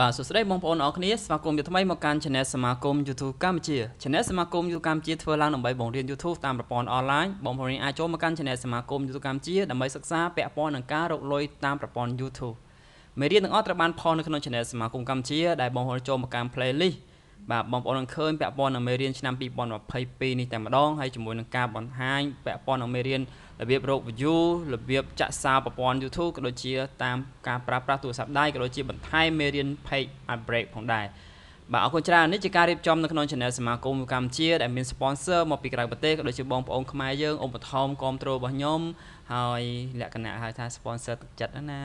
បាទសួស្តីបងប្អូនអរគ្នាស្វាគមន៍ជាថ្មីមកកាន់ Channel សមាគម YouTube កម្ពុជា Channel សមាគម YouTube កម្ពុជាធ្វើឡើងដើម្បីបង្រៀន YouTube តាមប្រព័ន្ធអនឡាញបងប្អូនអាចចូលមកកាន់ Channel សមាគម YouTube កម្ពុជាដើម្បីសិក្សាពាក់ព័ន្ធនឹងការរកលុយតាមប្រព័ន្ធ YouTube មេរៀនទាំងអស់ត្រូវបានផុសនៅក្នុង Channel សមាគមកម្ពុជាដែលបងប្អូនចូលមកកាន់ playlist បាទបងប្អូននឹងឃើញពាក់ព័ន្ធនឹងមេរៀនឆ្នាំ2022នេះតែម្ដងហើយជាមួយនឹងការបង្ហាញពាក់ព័ន្ធនឹងមេរៀនរបៀបរក view របៀបចាក់សារប្រព័ន្ធ YouTube ក៏ដូចជាតាមការប្រើប្រាស់ទូរស័ព្ទដៃក៏ដូចជាបន្ថែមមេរៀន page ad break ផងដែរ បាទអរគុណច្រើននេះជាការរៀបចំនៅក្នុង Channel សមាគមកម្ពុជាដែលមាន sponsor មកពីក្រៅប្រទេសក៏ដូចជាបងប្អូនខ្មែរយើងឧបត្ថម្ភគ្រប់គ្រងរបស់ខ្ញុំហើយលក្ខណៈហៅថា sponsor ទឹកចិត្តណា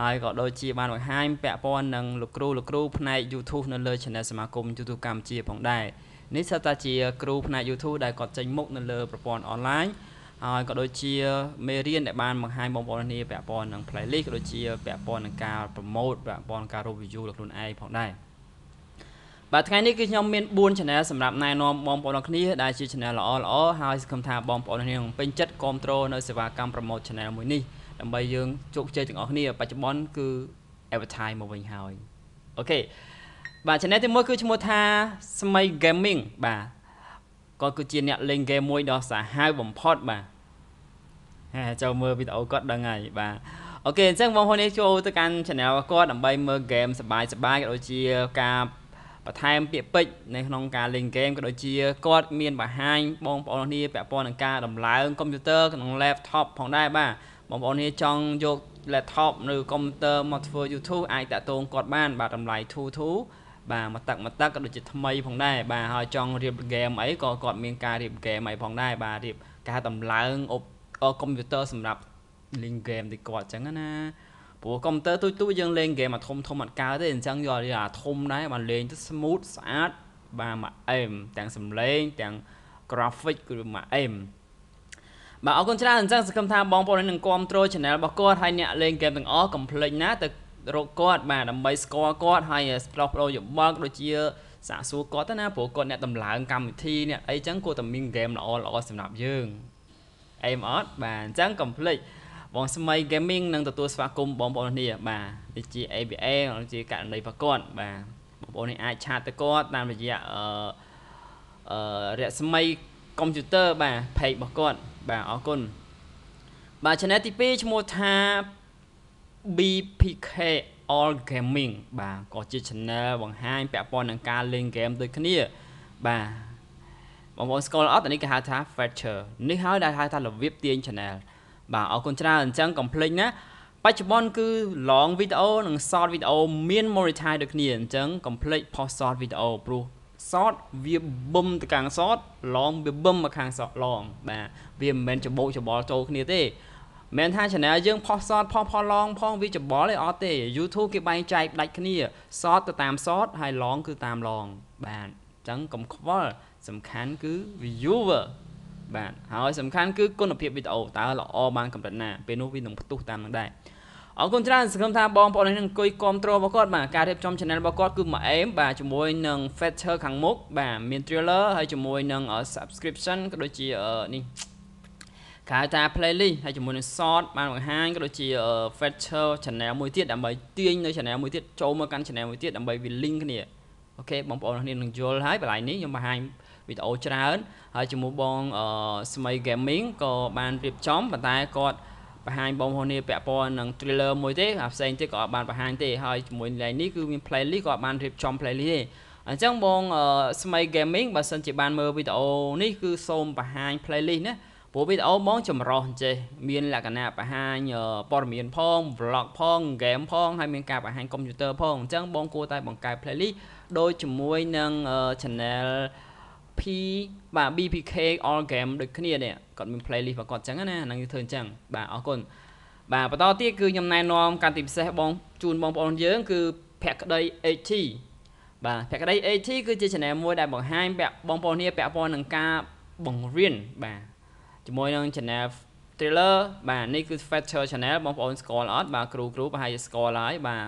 ហើយក៏ដូចជាបានបង្ហាញពាក់ព័ន្ធនឹងលោកគ្រូលោកគ្រូផ្នែក YouTube នៅលើ Channel សមាគម YouTube កម្ពុជាផងដែរនេះសិតតាជាគ្រូផ្នែក YouTube ដែលគាត់ចេញមុខនៅលើប្រព័ន្ធអនឡាញហើយក៏ដូចជាមេរៀនដែលបានបង្ហាញបងប្អូនគ្នាពាក់ព័ន្ធនឹង playlist ក៏ដូចជាពាក់ព័ន្ធនឹងការ promote ពាក់ព័ន្ធនឹងការ review លើខ្លួនឯងផងដែរ បាទថ្ងៃនេះគឺខ្ញុំមាន4 channel សម្រាប់ណែនាំបងប្អូនគ្នាដែលជា channel ល្អល្អហើយសង្ឃឹមថាបងប្អូនគ្នានឹងពេញចិត្តគ្រប់គ្រងនៅសេវាកម្ម promote channel មួយនេះដើម្បីយើងជោគជ័យទាំងអស់គ្នាបច្ចុប្បន្នគឺ advertise មកវិញហើយអូខេបាទ channel ទី1គឺឈ្មោះថាស្មី gaming បាទគាត់គឺជាអ្នកលេងហ្គេមមួយដ៏សាហាវបំផុតបាទហេចូលមើលវីដេអូគាត់ដឹងហើយបាទអូខេអញ្ចឹងបងប្អូននេះចូលទៅកាន់ channel គាត់ដើម្បីមើលហ្គេមសបាយសបាយក៏ដូចជាការ បន្ថែមពាក្យពេចន៍នៅក្នុងការលេងហ្គេមក៏ដូចជាគាត់មានបង្ហាញបងប្អូនគ្នាពាក់ព័ន្ធនឹងការដំឡើងកុំព្យូទ័រក្នុង laptop ផងដែរបាទបងប្អូនគ្នាចង់យក laptop ឬកុំព្យូទ័រមកធ្វើ YouTube អាចតាក់ទងគាត់បាន បាទតម្លៃ22បាទមកទឹកមកទឹកក៏ដូចជាថ្មីផងដែរបាទហើយចង់រៀបហ្គេមអីក៏គាត់មានការរៀបហ្គេមអីផងដែរបាទរៀបការតម្លើងអុបកុំព្យូទ័រសម្រាប់លេងហ្គេមទីគាត់អញ្ចឹងណា ព្រោះកុំព្យូទ័រទូចទូចយើងលេងហ្គេមអាធំធំអត់កើតទេអញ្ចឹងយកអាធំដែរបាទលេងទៅ smooth ស្អាតបាទមកអេមទាំងសំឡេងទាំង graphic គឺមកអេមបាទអរគុណច្រើនអញ្ចឹងសង្ឃឹមថាបងប្អូននឹងគ្រប់គ្រង channel របស់គាត់ហើយអ្នកលេងហ្គេមទាំងអស់កុំភ្លេចណាទៅរកគាត់បាទដើម្បីស្គាល់គាត់ហើយផ្លោះប្ដូរយោបល់ដូចជាសាកសួរគាត់ទៅណាព្រោះគាត់អ្នកតម្លើងកម្មវិធីអ្នកអីចឹងគួរតែមានហ្គេមល្អល្អសម្រាប់យើងអេមអត់បាទអញ្ចឹងកុំភ្លេច បងស្មី gaming នឹងទទួលស្វាគមន៍បងប្អូនគ្នាបាទដូចជា ABA ដូចជាករណីរបស់គាត់បាទបងប្អូននេះអាចឆាតទៅគាត់តាមរយៈអឺអឺរស្មីកុំព្យូទ័របាទ page របស់គាត់បាទអរគុណបាទ channel ទី2ឈ្មោះថា BPK All Gaming បាទក៏ជា channel បង្ហាញពាក់ព័ន្ធនឹងការលេងហ្គេមដូចគ្នាបាទបងប្អូនស្គាល់អត់នេះគេហៅថា feature នេះហើយដែលហៅថារបៀបទាញ channel បាទអរគុណច្រើនអញ្ចឹងកុំភ្លេចណាបច្ចុប្បន្នគឺ long video និង short video មាន monetize ដូចគ្នាអញ្ចឹងកុំភ្លេច post short video ព្រោះ short វាបឹមទៅខាង short long វាបឹមមកខាង short long បាទវាមិនមែនច្បោកច្បល់ចូលគ្នាទេមិនថា channel យើងផុសសតផុសផុសឡងផងវាច្បល់ទេអត់ទេ YouTube គេបែងចែកដាច់គ្នា សតទៅតាមសតហើយឡងគឺតាមឡងបាទអញ្ចឹងកុំខ្វល់សំខាន់គឺ viewer បាទហើយសំខាន់គឺគុណភាពវីដេអូតើល្អបានកម្រិតណាពេលនោះវានឹងផ្ទុះតាមនឹងដែរអរគុណច្រើនសង្ឃឹមថាបងប្អូននឹងអង្គុយគ្រប់គ្រងរបស់គាត់បាទការរៀបចំ channel របស់គាត់គឺមួយអេមបាទជាមួយនឹង feature ខាងមុខបាទមាន trailer ហើយជាមួយនឹង subscription ក៏ដូចជានេះគេហៅថា playlist ហើយជាមួយនឹង short បានបង្ហាញក៏ដូចជា feature channel មួយទៀតដើម្បីទាញនៅ channel មួយទៀតចូលមកកាន់ channel មួយទៀតដើម្បីវា link គ្នាអូខេបងប្អូនគ្នានឹងយល់ហើយបន្លែនេះខ្ញុំបង្ហាញ វីដេអូច្រើនហើយជាមួយបងស្មី gaming ក៏បានរៀបចំប៉ុន្តែគាត់បង្ហាញបងប្អូននេះពាក់ព័ន្ធនឹង trailer មួយទេអាផ្សេងទៀតក៏អត់បានបង្ហាញទេហើយជាមួយលេងនេះគឺមាន playlist ក៏អត់បានរៀបចំ playlist ទេអញ្ចឹងបងស្មី gaming បើសិនជាបានមើលវីដេអូនេះគឺសូមបង្ហាញ playlist ណាព្រោះវីដេអូហ្មងចម្រោះចេះមានលក្ខណៈបង្ហាញព័ត៌មានផង vlog ផង game ផងហើយមានការបង្ហាញកុំព្យូទ័រផងអញ្ចឹងបងគួរតែបង្កើត playlist ដូចជាមួយនឹង channel P បាទ BPK all game ដូចគ្នានេះគាត់មាន playlist របស់គាត់អញ្ចឹងណាហ្នឹងធ្វើអញ្ចឹងបាទអរគុណបាទបន្តទៀតគឺខ្ញុំណែនាំកាន់ទីពិសេសបងជូនបងប្អូនយើង គឺភក្តី AT បាទភក្តី AT គឺជា channel មួយដែលបង្ហាញបងប្អូនគ្នាពាក់ព័ន្ធនឹងការបង្រៀនបាទជាមួយនឹង channel trailer បាទនេះគឺ feature channel បងប្អូនស្គាល់អត់បាទគ្រូគ្រូប្រហែលជាស្គាល់ហើយបាទ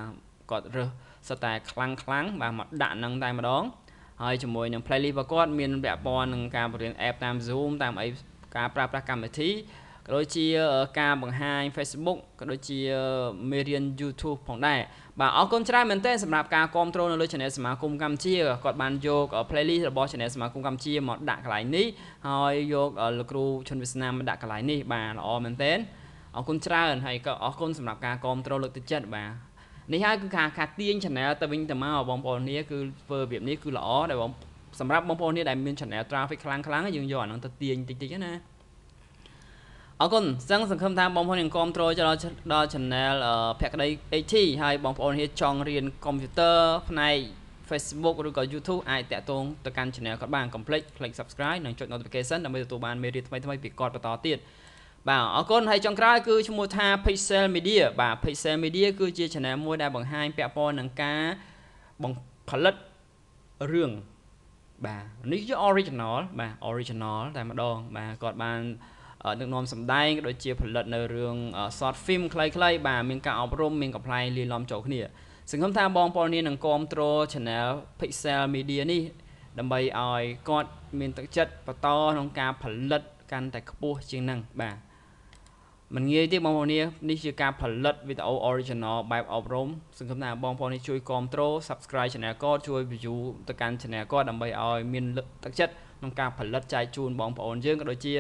គាត់រើសសតែខ្លាំងខ្លាំងបាទមកដាក់នឹងតែម្ដង ហើយជាមួយនឹង playlist របស់គាត់មានពាក់ព័ន្ធនឹងការបង្រៀន app តាម Zoom តាមអីការប្រើប្រាស់កម្មវិធីក៏ដូចជាការបង្ហាញ Facebook ក៏ដូចជាមេរៀន YouTube ផងដែរបាទអរគុណច្រើនមែនទែនសម្រាប់ការគ្រប់គ្រងនៅលើ Channel សមាគមកម្ពុជាគាត់បានយក playlist របស់ Channel សមាគមកម្ពុជាមកដាក់កន្លែងនេះហើយយកលោកគ្រូឈុនវាសនាមកដាក់កន្លែងនេះបាទល្អមែនទែនអរគុណច្រើនហើយក៏អរគុណសម្រាប់ការគ្រប់គ្រងលើកទឹកចិត្តបាទ នេះហើយគឺការការទាញ channel ទៅវិញទៅមកបងប្អូនគ្នាគឺធ្វើរបៀបនេះគឺល្អដែលបងសម្រាប់បងប្អូនគ្នាដែលមាន channel traffic ខ្លាំងខ្លាំងយើងយកអាហ្នឹងទៅទាញតិចតិចណាអរគុណសឹងសង្ឃឹមថាបងប្អូននឹងគ្រប់គ្រងដល់ដល់ channel ភក្តី AT ហើយបងប្អូនគ្នាចង់រៀនកុំព្យូទ័រផ្នែក Facebook ឬក៏ YouTube អាចតាក់ទងទៅកាន់ channel គាត់បានកុំភ្លេច click subscribe និងចុច notification ដើម្បីទទួលបានមេរៀនថ្មីៗពីគាត់បន្តទៀត បាទអរគុណហើយចុងក្រោយគឺឈ្មោះថា Pixel Media បាទ Pixel Media គឺជា channel មួយដែលបង្ហាញពាក់ព័ន្ធនឹងការបង្ផលិតរឿងបាទនេះជា original បាទ original តែម្ដង បាទគាត់បានដឹកនាំសម្ដែងក៏ដូចជាផលិតនៅរឿង short film ខ្លីៗបាទមានការអប់រំមានកំ pl ែងលាយឡំចូលគ្នាសង្ឃឹមថាបងប្អូននេះនឹងគ្រប់គ្រង channel Pixel Media នេះដើម្បីឲ្យគាត់មានទឹកចិត្តបន្តក្នុងការផលិតកាន់តែខ្ពស់ជាងហ្នឹងបាទ មិនងាយទេបងប្អូននេះជាការផលិតវីដេអូ original បែបអប់រំសង្ឃឹមថាបងប្អូននេះជួយគ្រប់គ្រង subscribe channel គាត់ជួយ view ទៅកាន់ channel គាត់ដើម្បីឲ្យមានទឹកចិត្តក្នុងការផលិតចែកជូនបងប្អូនយើងក៏ដូចជា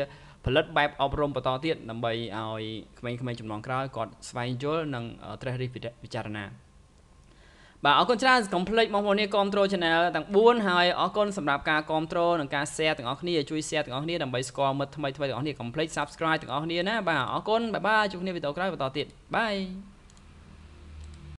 ផលិតបែបអប់រំបន្តទៀតដើម្បីឲ្យក្មេងៗចំនួនក្រោយគាត់ស្វែងយល់និងត្រេះរិះពិចារណា បាទអរគុណច្រើនកុំភ្លេចបងប្អូននេះគ្រប់គ្រង Channel ទាំង4ហើយអរគុណសម្រាប់ការគ្រប់គ្រងនិងការ share ទាំងអស់គ្នាជួយ share ទាំងអស់គ្នាដើម្បីស្គាល់មិត្តថ្មីៗទាំងអស់គ្នាកុំភ្លេច Subscribe ទាំងអស់គ្នាណាបាទអរគុណបាយបាយជួបគ្នាវីដេអូក្រោយបន្តទៀតបាយ